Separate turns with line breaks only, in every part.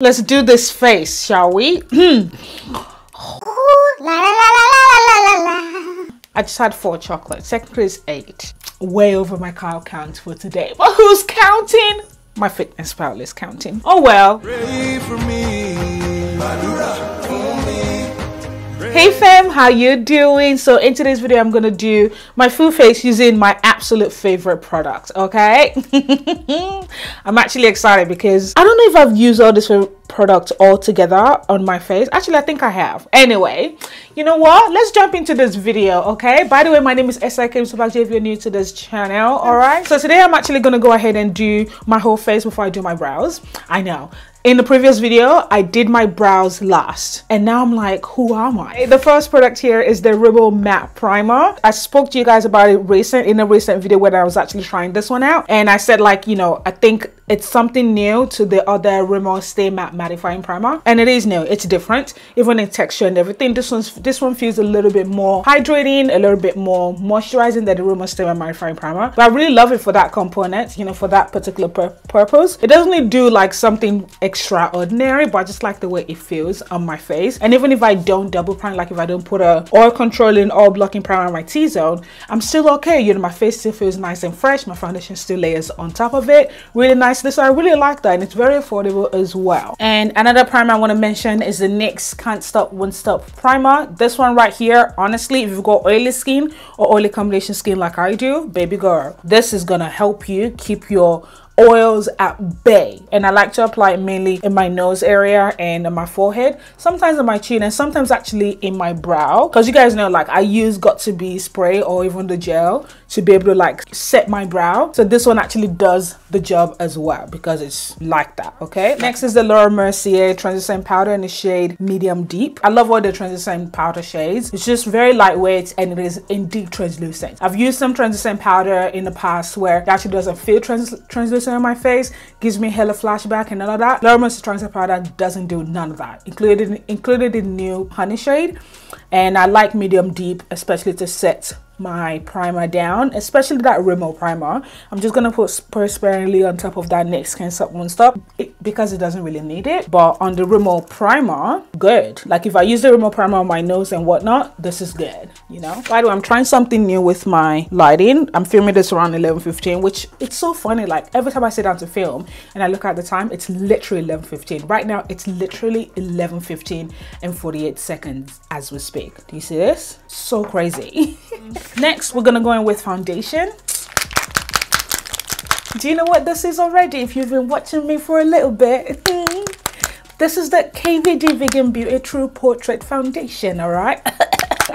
Let's do this face, shall we? I just had four chocolates. Technically, it's eight. Way over my cow count for today. But who's counting? MyFitnessPal is counting. Oh well. Hey fam, how you doing? So in today's video, I'm gonna do my full face using my absolute favorite product, okay? I'm actually excited because I don't know if I've used all this product all together on my face. Actually, I think I have. Anyway, you know what? Let's jump into this video, okay? By the way, my name is SIK Subak if you're new to this channel, alright? So today I'm actually gonna go ahead and do my whole face before I do my brows. I know, in the previous video, I did my brows last. And now I'm like, who am I? The first product here is the Rimmel Matte Primer. I spoke to you guys about it recent in a recent video when I was actually trying this one out. And I said like, you know, I think it's something new to the other Rimmel Stay Matte Mattifying Primer. And it is new, it's different, even in texture and everything. This one's this one feels a little bit more hydrating, a little bit more moisturizing than the Rimmel Stay Matte Mattifying Primer. But I really love it for that component, you know, for that particular pur purpose. It doesn't really do like something extraordinary, but I just like the way it feels on my face. And even if I don't double prime, like if I don't put a oil controlling, oil blocking primer on my T-zone, I'm still okay. You know, my face still feels nice and fresh. My foundation still layers on top of it. Really nice this so I really like that and it's very affordable as well and another primer I want to mention is the NYX Can't Stop Won't Stop primer this one right here honestly if you've got oily skin or oily combination skin like I do baby girl this is gonna help you keep your oils at bay. And I like to apply it mainly in my nose area and on my forehead sometimes on my chin and sometimes actually in my brow. Because you guys know like I use Got2b spray or even the gel to be able to like set my brow. So this one actually does the job as well because it's like that okay? Next is the Laura Mercier translucent powder in the shade medium deep. I love all the translucent powder shades. It's just very lightweight and it is indeed translucent. I've used some translucent powder in the past where it actually doesn't feel trans translucent on my face, gives me hella flashback and all of that. Laura Mercier Translucent Powder doesn't do none of that, included, included in new honey shade. And I like medium deep, especially to set my primer down, especially that Rimmel primer. I'm just gonna put spray sparingly on top of that NYX Can't Stop Stop because it doesn't really need it. But on the Rimmel primer, good. Like if I use the Rimmel primer on my nose and whatnot, this is good, you know? By the way, I'm trying something new with my lighting. I'm filming this around 11.15, which it's so funny. Like every time I sit down to film and I look at the time, it's literally 11.15. Right now, it's literally 11.15 and 48 seconds as we speak. Do you see this? So crazy. Next, we're gonna go in with foundation. Do you know what this is already? If you've been watching me for a little bit. this is the KVD Vegan Beauty True Portrait Foundation, all right?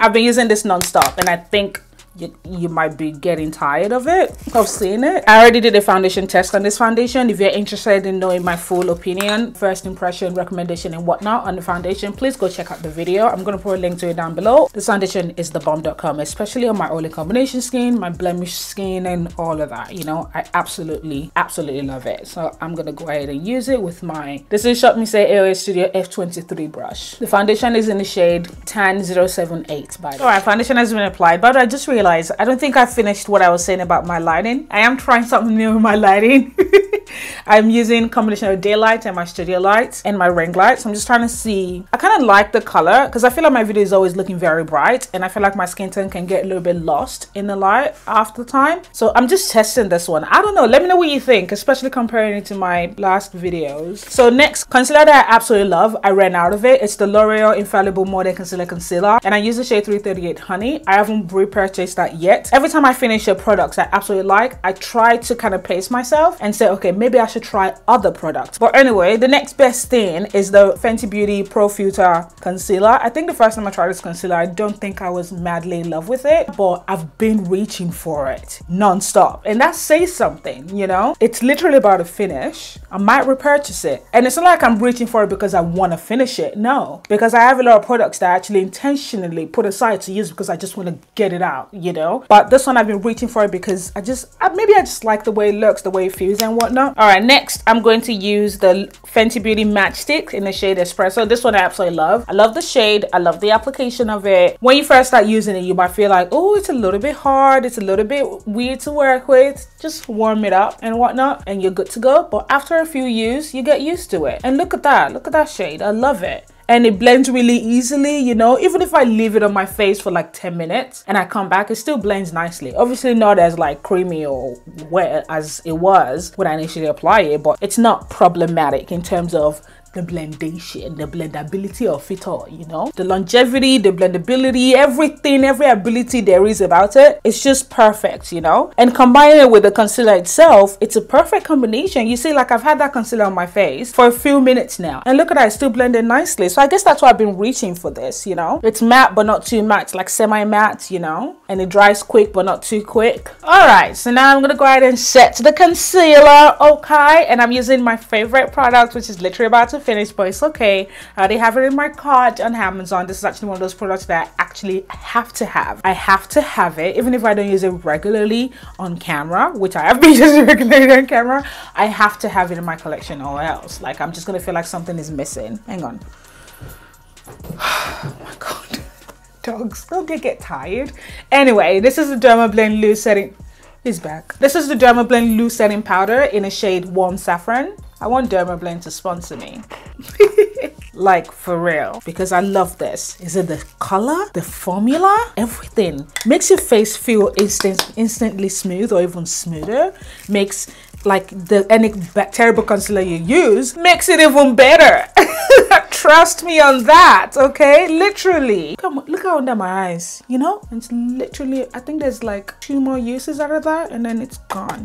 I've been using this non-stop and I think you, you might be getting tired of it of seeing it. I already did a foundation test on this foundation. If you're interested in knowing my full opinion first impression recommendation and whatnot on the foundation please go check out the video. I'm going to put a link to it down below. The foundation is the bomb.com especially on my oily combination skin my blemish skin and all of that you know? I absolutely absolutely love it. So i'm gonna go ahead and use it with my this is Shop Miss A AOA studio f23 brush. The foundation is in the shade tan 078 by the way all right foundation has been applied but i just realized realize I don't think I finished what I was saying about my lighting. I am trying something new with my lighting. I'm using combination of daylight and my studio lights and my ring lights. So I'm just trying to see. I kind of like the color because I feel like my video is always looking very bright and I feel like my skin tone can get a little bit lost in the light after time. So I'm just testing this one. I don't know. Let me know what you think, especially comparing it to my last videos. So next, concealer that I absolutely love. I ran out of it. It's the L'Oreal Infallible Modern Concealer Concealer and I use the shade 338 Honey. I haven't repurchased that yet. Every time I finish a product that I absolutely like, I try to kind of pace myself and say, okay, maybe I should try other products. But anyway, the next best thing is the Fenty Beauty Pro Filt'r Concealer. I think the first time I tried this concealer, I don't think I was madly in love with it, but I've been reaching for it non-stop. And that says something, you know? It's literally about to finish. I might repurchase it. And it's not like I'm reaching for it because I want to finish it. No, because I have a lot of products that I actually intentionally put aside to use because I just want to get it out, you know. But this one I've been reaching for it because I just, maybe I just like the way it looks, the way it feels and whatnot. All right, next I'm going to use the Fenty Beauty Match Stix in the shade Espresso. This one I absolutely love. I love the shade. I love the application of it. When you first start using it, you might feel like, oh, it's a little bit hard. It's a little bit weird to work with. Just warm it up and whatnot and you're good to go. But after a few use, you get used to it. And look at that. Look at that shade. I love it and it blends really easily you know? Even if i leave it on my face for like 10 minutes and i come back it still blends nicely. Obviously not as like creamy or wet as it was when i initially apply it but it's not problematic in terms of the blendation, the blendability of it all, you know? The longevity, the blendability, everything, every ability there is about it, it's just perfect, you know? And combining it with the concealer itself, it's a perfect combination. You see, like I've had that concealer on my face for a few minutes now. And look at that, it's still blending nicely. So I guess that's why I've been reaching for this, you know? It's matte, but not too matte, like semi-matte, you know? And it dries quick, but not too quick. All right, so now I'm gonna go ahead and set the concealer, okay? And I'm using my favorite product, which is literally about to finished, but it's okay. Uh, I already have it in my cart on Amazon. This is actually one of those products that I actually have to have. I have to have it, even if I don't use it regularly on camera, which I have been using regularly on camera. I have to have it in my collection or else. Like, I'm just gonna feel like something is missing. Hang on. Oh my god. Dogs, don't they get tired? Anyway, this is the Dermablend Loose Setting is back. This is the Dermablend Loose Setting Powder in a shade Warm Saffron. I want Dermablend to sponsor me. like for real because I love this. Is it the color, the formula, everything makes your face feel instant, instantly smooth or even smoother. Makes like the any terrible concealer you use makes it even better. Trust me on that, okay? Literally. Come on, look how under my eyes, you know? It's literally, I think there's like two more uses out of that and then it's gone.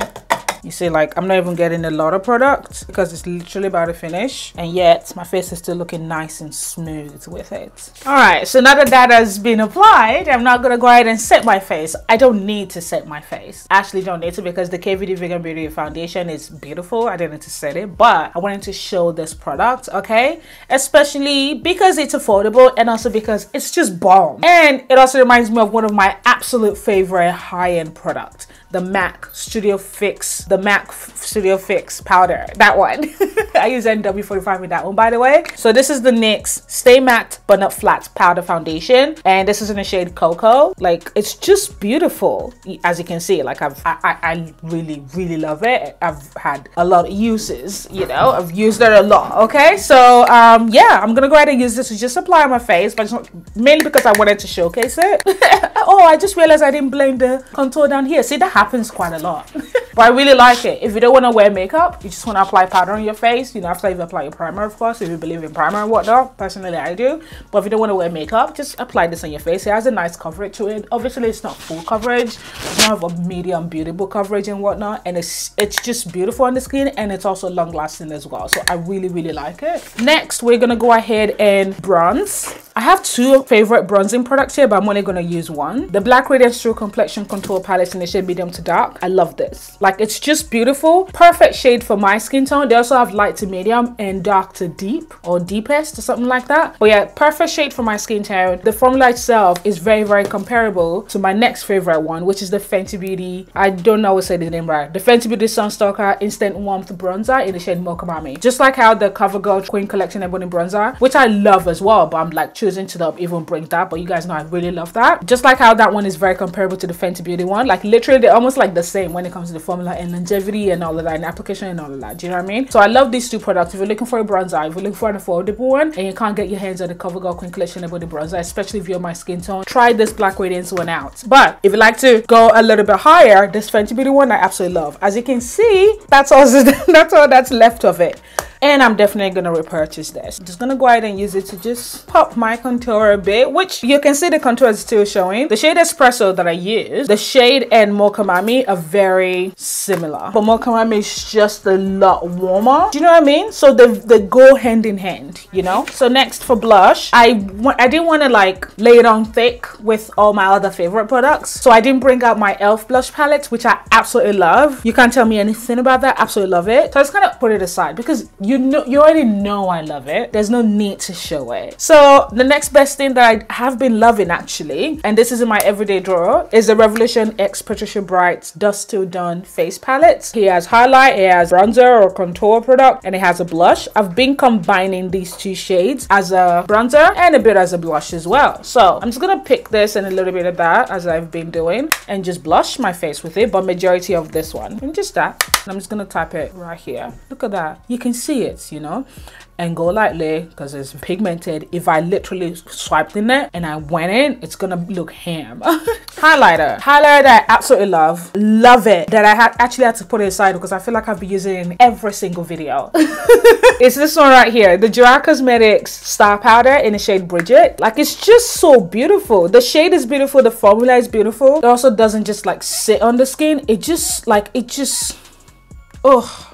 You see, like, I'm not even getting a lot of product because it's literally about to finish. And yet, my face is still looking nice and smooth with it. All right, so now that that has been applied, I'm not to go ahead and set my face. I don't need to set my face. I actually don't need to because the KVD Vegan Beauty Foundation is beautiful. I didn't need to set it, but I wanted to show this product, okay? Especially because it's affordable and also because it's just bomb. And it also reminds me of one of my absolute favorite high-end products the MAC Studio Fix, the MAC Studio Fix powder, that one. I use NW45 with that one, by the way. So this is the NYX Stay Matte But Not Flat Powder Foundation. And this is in the shade Cocoa. Like, it's just beautiful. As you can see, like I've, I, I really, really love it. I've had a lot of uses, you know, I've used it a lot, okay? So, um, yeah, I'm gonna go ahead and use this to just apply on my face, but mainly because I wanted to showcase it. oh, I just realized I didn't blend the contour down here. See, that happens quite a lot. but I really like it. If you don't want to wear makeup, you just want to apply powder on your face, you know, after you apply your primer, of course, if you believe in primer and whatnot. Personally, I do. But if you don't want to wear makeup, just apply this on your face. It has a nice coverage to it. Obviously, it's not full coverage. It's more of a medium, beautiful coverage and whatnot. And it's, it's just beautiful on the skin and it's also long lasting as well. So I really, really like it. Next, we're going to go ahead and bronze. I have two favorite bronzing products here, but I'm only going to use one. The Black Radiance True Complexion Contour Palette in the shade medium to dark. I love this. Like, it's just beautiful. Perfect shade for my skin tone. They also have light to medium and dark to deep or deepest or something like that. But yeah, perfect shade for my skin tone. The formula itself is very, very comparable to my next favorite one, which is the Fenty Beauty. I don't to say the name right. The Fenty Beauty Sun Stalk'r Instant Warmth Bronzer in the shade Mocha Mami. Just like how the CoverGirl Queen Collection Ebony Bronzer, which I love as well, but I'm like choosing to even bring that. But you guys know I really love that. Just like how that one is very comparable to the Fenty Beauty one. Like literally they're almost like the same when it comes to the formula and longevity and all of that and application and all of that. Do you know what I mean? So I love these two products. If you're looking for a bronzer, if you're looking for an affordable one and you can't get your hands on the CoverGirl Queen Collection Ebony Bronzer, especially if you're my skin tone, try this Black Radiance one out. But if you like to go a little bit higher, this Fenty Beauty one I absolutely love. As you can see, that's all that's all that's left of it and I'm definitely gonna repurchase this. I'm just gonna go ahead and use it to just pop my contour a bit, which you can see the contour is still showing. The shade Espresso that I use, the shade and Mocha Mami are very similar, but Mocha Mami is just a lot warmer. Do you know what I mean? So they, they go hand in hand, you know? So next for blush, I, I didn't want to like lay it on thick with all my other favorite products. So I didn't bring out my e.l.f. blush palette, which I absolutely love. You can't tell me anything about that. Absolutely love it. So I just kind of put it aside because you know, you already know I love it. There's no need to show it. So the next best thing that I have been loving actually, and this is in my everyday drawer, is the Revolution X Patricia Bright's Dust Till Done face palette. He has highlight, he has bronzer or contour product, and it has a blush. I've been combining these two shades as a bronzer and a bit as a blush as well. So I'm just gonna pick this and a little bit of that as I've been doing and just blush my face with it, but majority of this one and just that. And I'm just gonna type it right here. Look at that. You can see it, you know and go lightly because it's pigmented. If I literally swiped in it and I went in, it's gonna look ham. highlighter. Highlighter I absolutely love. Love it. That I had actually had to put it aside because I feel like I've been using it in every single video. it's this one right here. The Gerard Cosmetics Star Powder in the shade Bridget. Like it's just so beautiful. The shade is beautiful. The formula is beautiful. It also doesn't just like sit on the skin. It just like, it just, oh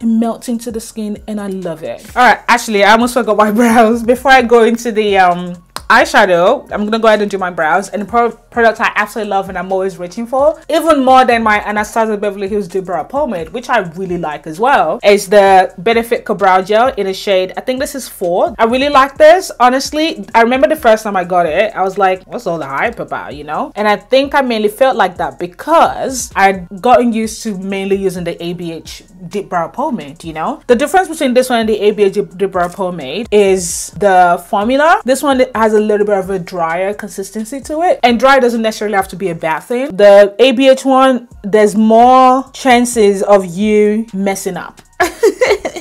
it melts into the skin and I love it. All right, actually, I almost forgot my brows. Before I go into the um eyeshadow i'm gonna go ahead and do my brows. And the pro product i absolutely love and i'm always reaching for even more than my anastasia beverly hills deep brow pomade which i really like as well is the benefit brow gel in a shade i think this is four. I really like this. Honestly i remember the first time i got it i was like what's all the hype about you know? And i think i mainly felt like that because i'd gotten used to mainly using the abh deep brow pomade you know? The difference between this one and the abh deep brow pomade is the formula. This one has a little bit of a drier consistency to it. And dry doesn't necessarily have to be a bad thing. The ABH one, there's more chances of you messing up.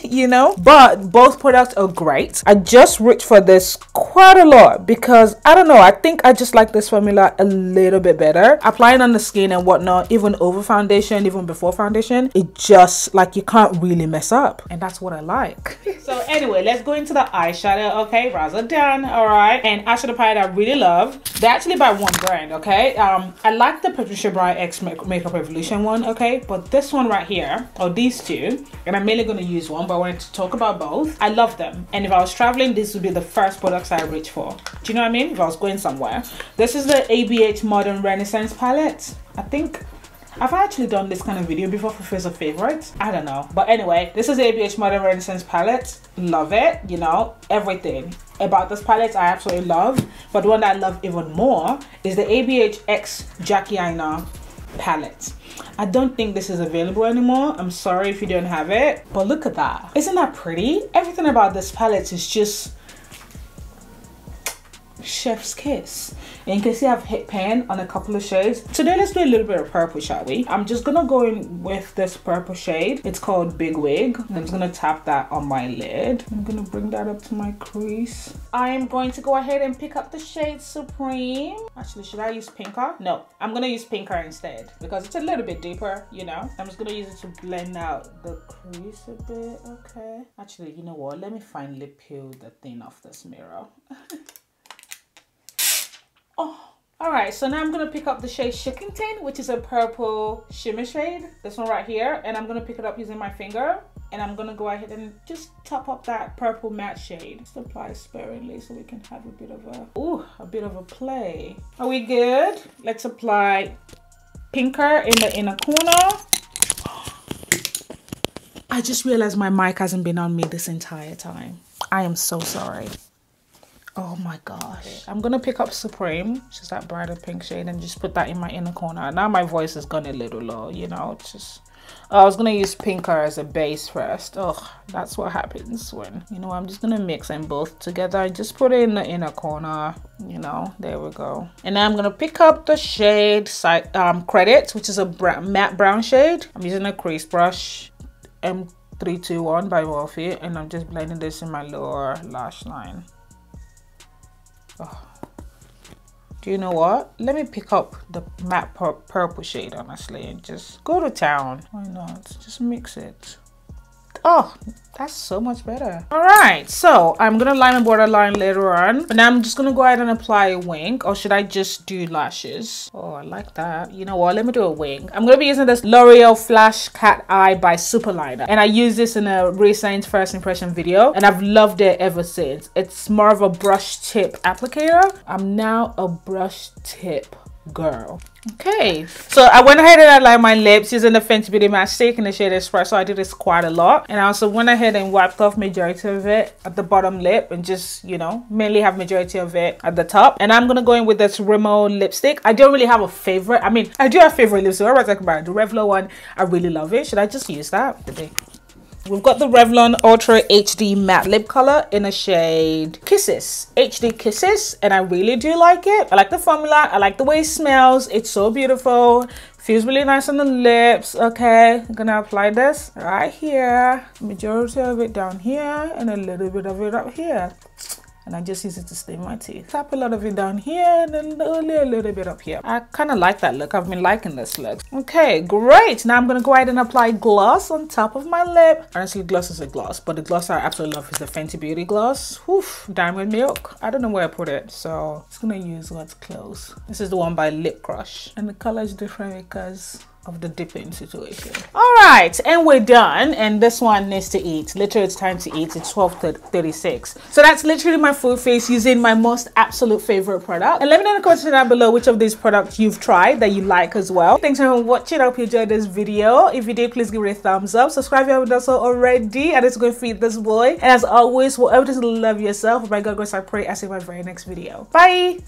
you know? But both products are great. I just reached for this quite a lot because i don't know i think i just like this formula a little bit better. Applying on the skin and whatnot even over foundation even before foundation it just like you can't really mess up. And that's what i like. So anyway let's go into the eyeshadow okay? Brows are done all right? And eyeshadow palette i really love. They're actually by one brand okay? Um i like the patricia bright x makeup revolution one okay? But this one right here or these two and i'm mainly going to use one but i wanted to talk about both i love them and if i was traveling this would be the first products i reach for do you know what i mean if i was going somewhere this is the abh modern renaissance palette i think I've actually done this kind of video before for Face of Favorites. I don't know. But anyway, this is the ABH Modern Renaissance palette. Love it. You know, everything about this palette I absolutely love. But the one that I love even more is the ABH X Jackie Aina palette. I don't think this is available anymore. I'm sorry if you don't have it. But look at that. Isn't that pretty? Everything about this palette is just chef's kiss and you can see I've hit pan on a couple of shades. Today let's do a little bit of purple shall we? I'm just gonna go in with this purple shade. It's called big wig. I'm just gonna tap that on my lid. I'm gonna bring that up to my crease. I am going to go ahead and pick up the shade Supreme. Actually should I use pinker? No I'm gonna use pinker instead because it's a little bit deeper you know? I'm just gonna use it to blend out the crease a bit okay? Actually you know what? Let me finally peel the thing off this mirror Oh, all right. So now I'm going to pick up the shade Shookington, which is a purple shimmer shade. This one right here. And I'm going to pick it up using my finger. And I'm going to go ahead and just top up that purple matte shade. Just apply sparingly so we can have a bit of a, ooh, a bit of a play. Are we good? Let's apply pinker in the inner corner. I just realized my mic hasn't been on me this entire time. I am so sorry. Oh my gosh. I'm gonna pick up Supreme, which is that brighter pink shade, and just put that in my inner corner. Now my voice has gone a little low, you know, just oh, I was gonna use pinker as a base first. Oh, that's what happens when you know I'm just gonna mix them both together. I just put it in the inner corner, you know. There we go. And I'm gonna pick up the shade um credit, which is a brown, matte brown shade. I'm using a crease brush. M321 by Morphe, and I'm just blending this in my lower lash line. Oh. Do you know what? Let me pick up the matte purple shade, honestly, and just go to town. Why not? Just mix it. Oh, that's so much better. All right, so I'm gonna line my borderline later on, now I'm just gonna go ahead and apply a wing, or should I just do lashes? Oh, I like that. You know what? Let me do a wing. I'm gonna be using this L'Oreal Flash Cat Eye by Superliner, and I used this in a recent first impression video, and I've loved it ever since. It's more of a brush tip applicator. I'm now a brush tip girl. Okay, so I went ahead and I lined my lips using the Fenty Beauty Matte Stick in the shade Espresso. So I did this quite a lot. And I also went ahead and wiped off majority of it at the bottom lip and just, you know, mainly have majority of it at the top. And I'm going to go in with this Rimmel lipstick. I don't really have a favorite. I mean, I do have favorite lipstick. What am I talking about? The Revlon one, I really love it. Should I just use that today? We've got the Revlon Ultra HD Matte Lip Color in a shade Kisses. HD Kisses. And I really do like it. I like the formula. I like the way it smells. It's so beautiful. Feels really nice on the lips. Okay, I'm gonna apply this right here. Majority of it down here and a little bit of it up here and I just use it to stain my teeth. Tap a lot of it down here and then only a little bit up here. I kind of like that look. I've been liking this look. Okay, great. Now I'm going to go ahead and apply gloss on top of my lip. Honestly, gloss is a gloss, but the gloss I absolutely love is the Fenty Beauty gloss. Oof, Diamond Milk. I don't know where I put it, so I'm just going to use what's close. This is the one by Lip Crush. And the color is different because of the dipping situation. All right, and we're done. And this one needs to eat. Literally, it's time to eat. It's 12.36. So that's literally my full face using my most absolute favorite product. And let me know in the comments down below which of these products you've tried that you like as well. Thanks for watching. I hope you enjoyed this video. If you did, please give it a thumbs up. Subscribe if you haven't done so already. And it's going to feed this boy. And as always, whatever just love yourself. Oh By God grace, I pray I see my very next video. Bye.